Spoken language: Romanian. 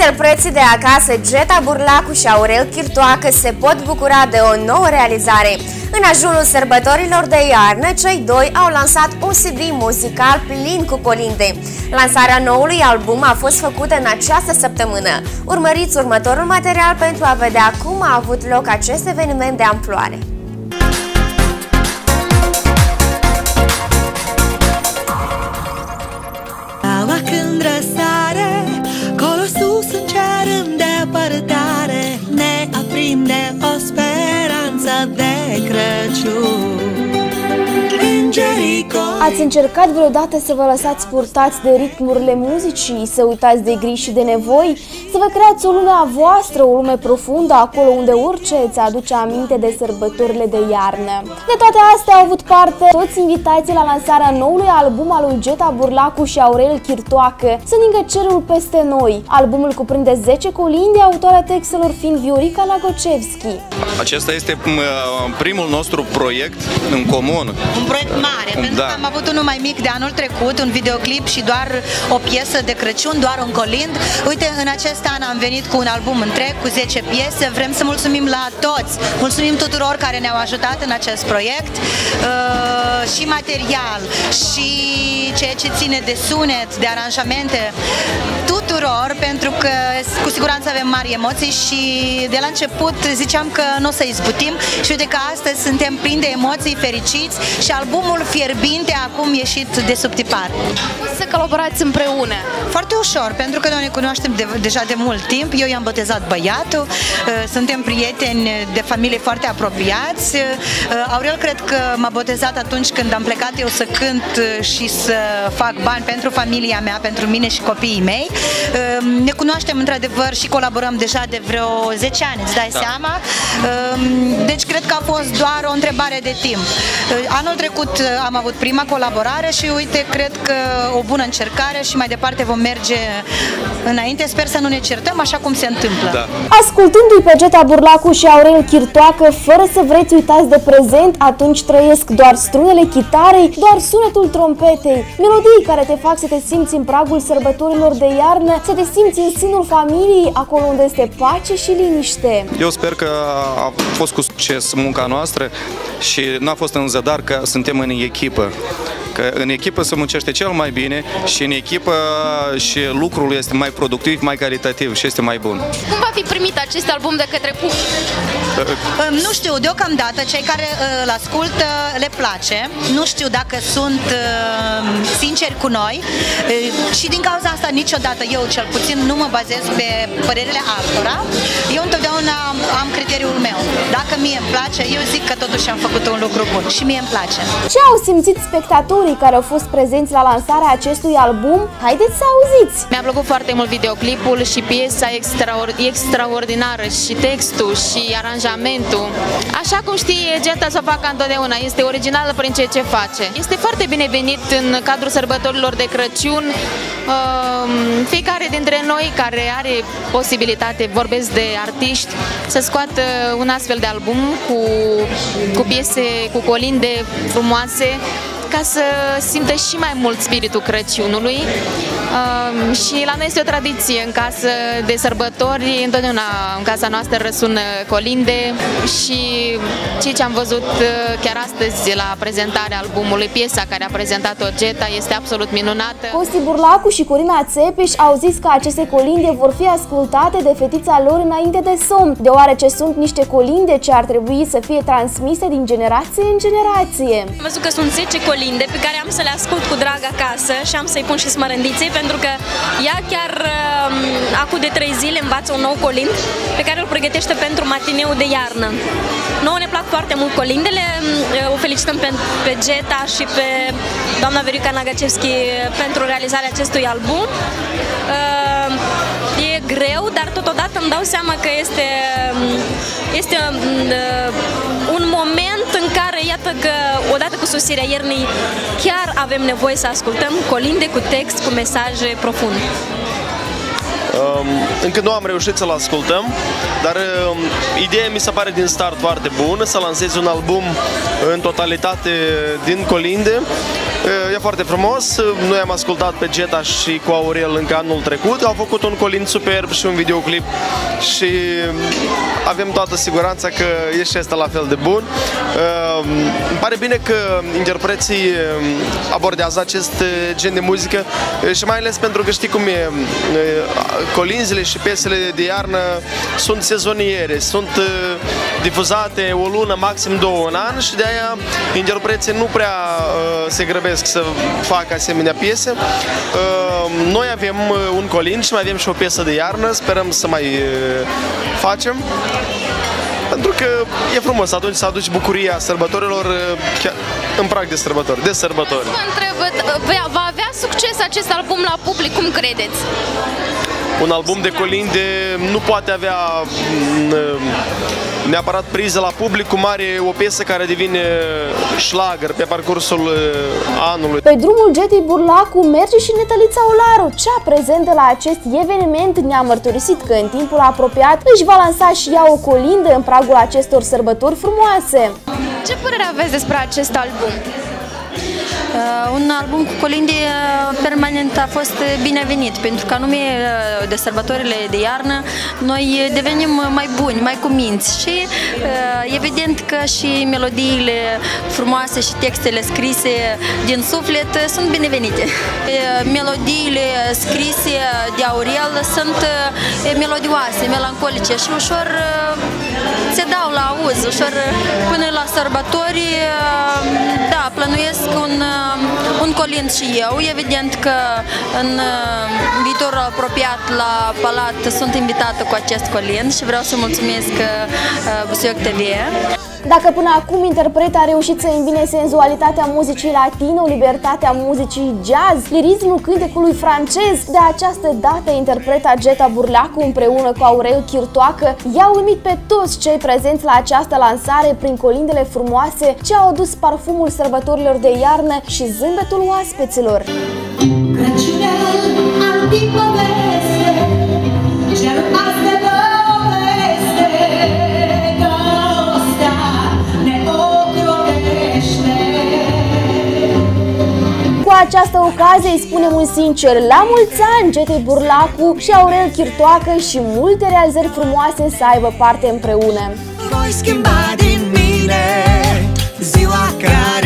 Interpreții de acasă Geta Burlacu și Aurel Chirtoacă se pot bucura de o nouă realizare. În ajunul sărbătorilor de iarnă, cei doi au lansat un CD muzical plin cu colinde. Lansarea noului album a fost făcută în această săptămână. Urmăriți următorul material pentru a vedea cum a avut loc acest eveniment de amploare. Ați încercat vreodată să vă lăsați purtați de ritmurile muzicii, să uitați de griji și de nevoi, să vă creați o lume a voastră, o lume profundă, acolo unde orice îți aduce aminte de sărbătorile de iarnă. De toate astea au avut parte toți invitații la lansarea noului album al lui Geta Burlacu și Aurel Chirtoacă, Să ningă cerul peste noi. Albumul cuprinde 10 colinde, autoarea textelor fiind Viorica Nagocevski. Acesta este primul nostru proiect în comun. Un proiect mare, pentru da. că am avut unul mai mic de anul trecut, un videoclip și doar o piesă de Crăciun, doar un colind. Uite, în acest an am venit cu un album întreg, cu 10 piese. Vrem să mulțumim la toți. Mulțumim tuturor care ne-au ajutat în acest proiect. Uh, și material, și ceea ce ține de sunet, de aranjamente. Tuturor, pentru că cu siguranță avem mari emoții și de la început ziceam că nu o să izbutim și uite că astăzi suntem plini de emoții, fericiți și albumul Fierbinte acum ieșit de sub tipar. Să colaborați împreună? Foarte ușor, pentru că noi ne cunoaștem de, deja de mult timp. Eu i-am botezat băiatul, uh, suntem prieteni de familie foarte apropiați. Uh, Aurel cred că m-a botezat atunci când am plecat eu să cânt și să fac bani pentru familia mea, pentru mine și copiii mei. Ne cunoaștem într-adevăr și colaborăm deja de vreo 10 ani, îți dai da. seama? Deci cred că a fost doar o întrebare de timp. Anul trecut am avut prima colaborare și uite, cred că o bună încercare și mai departe vom merge înainte. Sper să nu ne certăm așa cum se întâmplă. Da. Ascultându-i pe Geta Burlacu și Aurel Chirtoacă, fără să vreți uitați de prezent, atunci trăiesc doar strunele chitarei, doar sunetul trompetei, melodii care te fac să te simți în pragul sărbătorilor de iarnă, să te simți în sinul familiei, acolo unde este pace și liniște. Eu sper că a fost cu succes munca noastră și n-a fost în zadar că suntem în echipă. Că în echipă se muncește cel mai bine și în echipă și lucrul este mai productiv, mai calitativ și este mai bun. Cum va fi primit acest album de către public? Nu știu, deocamdată cei care uh, îl ascultă le place. Nu știu dacă sunt uh, sinceri cu noi uh, și din cauza asta niciodată eu cel puțin nu mă bazez pe părerile altora. Eu întotdeauna am criteriul meu. Dacă mie îmi place, eu zic că totuși am făcut un lucru bun și mie îmi place. Ce au simțit spectatorii actorii care au fost prezenți la lansarea acestui album. Haideți să auziți! Mi-a plăcut foarte mult videoclipul și piesa extraor extraordinară și textul și aranjamentul. Așa cum știe Geta să o facă întotdeauna, este originală prin ceea ce face. Este foarte binevenit în cadrul sărbătorilor de Crăciun. Um, fiecare dintre noi care are posibilitate, vorbesc de artiști, să scoată un astfel de album cu, cu piese, cu colinde frumoase, ca să simtă și mai mult spiritul Crăciunului. Um, și la noi este o tradiție în casă de sărbători, întotdeauna în casa noastră răsună colinde și ceea ce am văzut uh, chiar astăzi la prezentarea albumului, piesa care a prezentat-o Geta este absolut minunată. Costi Burlacu și Corina Țepiș au zis că aceste colinde vor fi ascultate de fetița lor înainte de somn, deoarece sunt niște colinde ce ar trebui să fie transmise din generație în generație. Am văzut că sunt 10 colinde pe care am să le ascult cu drag acasă și am să-i pun și smărândiței pentru că ea chiar uh, acum de trei zile învață un nou colind pe care îl pregătește pentru matineu de iarnă. Nouă ne plac foarte mult colindele, uh, o felicităm pe, pe Geta și pe doamna Verica Nagacevski pentru realizarea acestui album. Uh, e greu, dar totodată îmi dau seama că este, este uh, un moment în care, iată că odată cu sosirea iernii, chiar avem nevoie să ascultăm colinde cu text, cu mesaje profunde. Um, încă nu am reușit să-l ascultăm, dar um, ideea mi se pare din start foarte bună, să lansezi un album în totalitate din colinde. Uh, e foarte frumos, noi am ascultat pe Geta și cu Aurel încă anul trecut, au făcut un colind superb și un videoclip și um, avem toată siguranța că e și asta la fel de bun. Îmi pare bine că interpreții abordează acest gen de muzică și mai ales pentru că știi cum e, colinzile și piesele de iarnă sunt sezoniere, sunt difuzate o lună, maxim două în an și de aia interpreții nu prea se grăbesc să facă asemenea piese. Noi avem un colind și mai avem și o piesă de iarnă, sperăm să mai facem. Pentru că e frumos atunci să aduci bucuria sărbătorilor chiar în prag de sărbători, de sărbători. Vă întreb, va avea succes acest album la public, cum credeți? Un album de colinde nu poate avea mm, neapărat priză la public, cum are o piesă care devine șlagăr pe parcursul uh, anului. Pe drumul Getty Burlacu merge și Netalița Olaru, cea prezentă la acest eveniment ne-a mărturisit că în timpul apropiat își va lansa și ea o colindă în pragul acestor sărbători frumoase. Ce părere aveți despre acest album? Uh, un album cu colinde uh, permanent a fost binevenit, pentru că anume uh, de sărbătorile de iarnă noi devenim mai buni, mai cuminți și evident că și melodiile frumoase și textele scrise din suflet sunt binevenite. Melodiile scrise de Aurel sunt melodioase, melancolice și ușor se dau la auz, ușor până la sărbători, da, plănuiesc un un colind și eu. Evident că în viitorul apropiat la Palat sunt invitată cu acest colind și vreau să mulțumesc uh, Busuioc TV. Dacă până acum interpret a reușit să îmbine senzualitatea muzicii latino, libertatea muzicii jazz, lirismul cântecului francez, de această dată interpreta Geta Burlacu împreună cu Aurel Chirtoacă i-au uimit pe toți cei prezenți la această lansare prin colindele frumoase ce au adus parfumul sărbătorilor de iarnă și zâmbetul oaspeților. Crăciunel, această ocazie îi spunem un sincer la mulți ani Gete Burlacu și Aurel Chirtoacă și multe realizări frumoase să aibă parte împreună. Voi schimba din mine ziua care